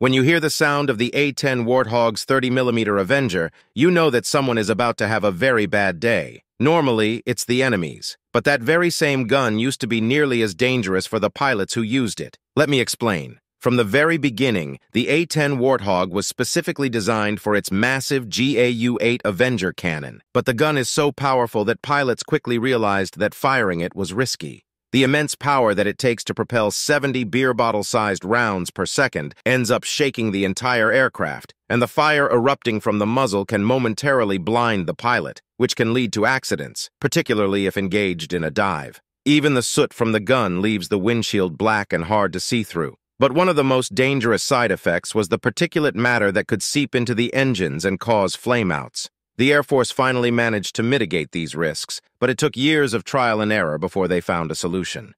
When you hear the sound of the A-10 Warthog's 30mm Avenger, you know that someone is about to have a very bad day. Normally, it's the enemies, but that very same gun used to be nearly as dangerous for the pilots who used it. Let me explain. From the very beginning, the A-10 Warthog was specifically designed for its massive GAU-8 Avenger cannon, but the gun is so powerful that pilots quickly realized that firing it was risky. The immense power that it takes to propel 70 beer bottle-sized rounds per second ends up shaking the entire aircraft, and the fire erupting from the muzzle can momentarily blind the pilot, which can lead to accidents, particularly if engaged in a dive. Even the soot from the gun leaves the windshield black and hard to see through. But one of the most dangerous side effects was the particulate matter that could seep into the engines and cause flameouts. The Air Force finally managed to mitigate these risks, but it took years of trial and error before they found a solution.